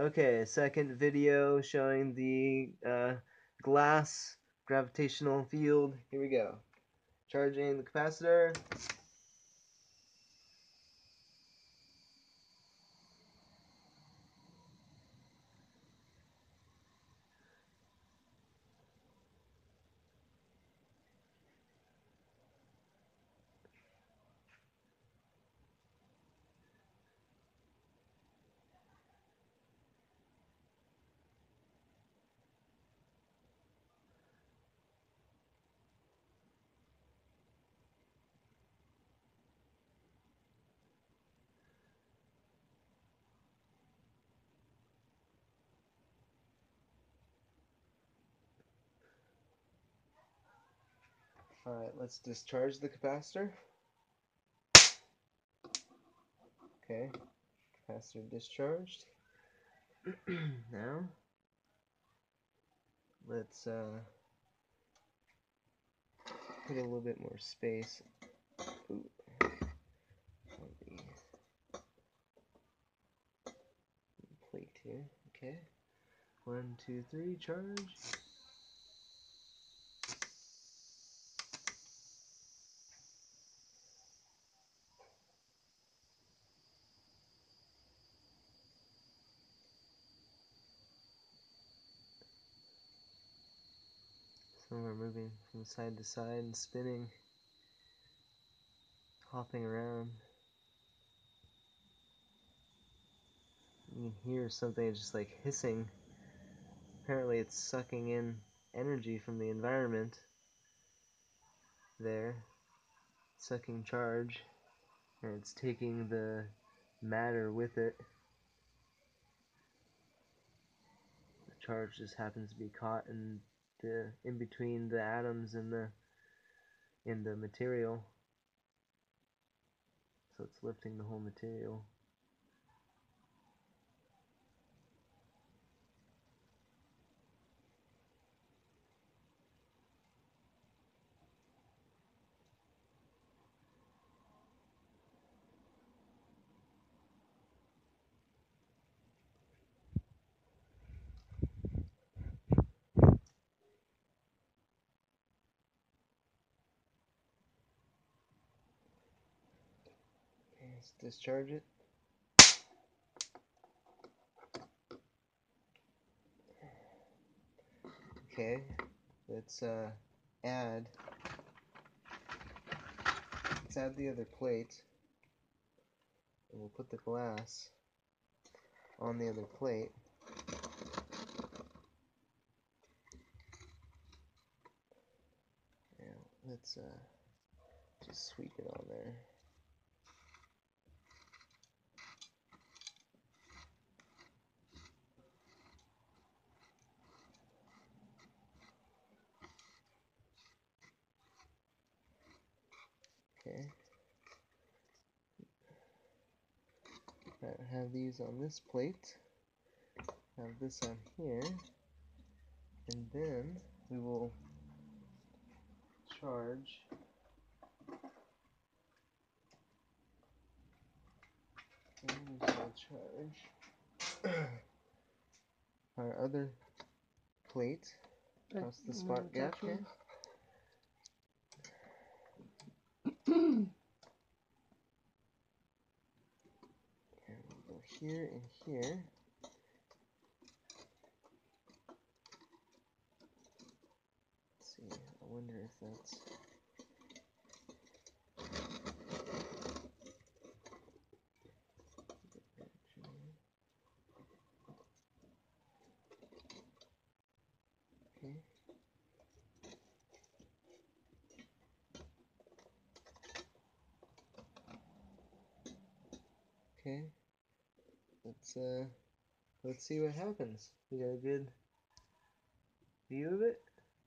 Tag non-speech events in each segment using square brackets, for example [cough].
Okay, second video showing the uh, glass gravitational field. Here we go. Charging the capacitor. Alright, let's discharge the capacitor. Okay, capacitor discharged. [clears throat] now, let's uh, put a little bit more space. Ooh. Plate here. Okay. One, two, three, charge. Some are moving from side to side and spinning, hopping around. You can hear something just like hissing. Apparently, it's sucking in energy from the environment there, sucking charge, and it's taking the matter with it. The charge just happens to be caught in the in between the atoms in the in the material. So it's lifting the whole material. Let's discharge it. Okay, let's uh, add, let's add the other plate, and we'll put the glass on the other plate. Yeah, let's uh, just sweep it on there. Okay. Right, have these on this plate. Have this on here. And then we will charge and we will charge [clears throat] our other plate across the spot gap here. [clears throat] here and here. Let's see, I wonder if that's Okay. Okay let's uh let's see what happens. We got a good view of it.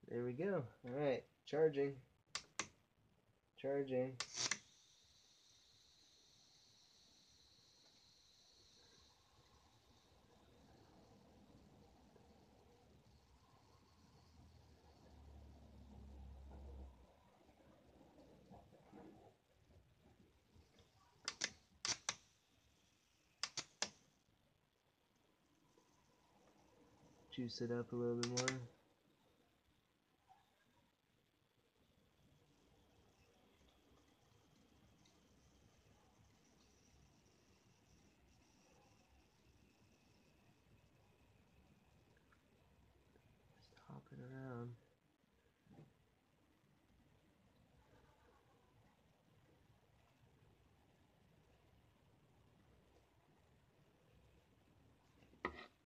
There we go. Alright, charging. Charging. Juice it up a little bit more.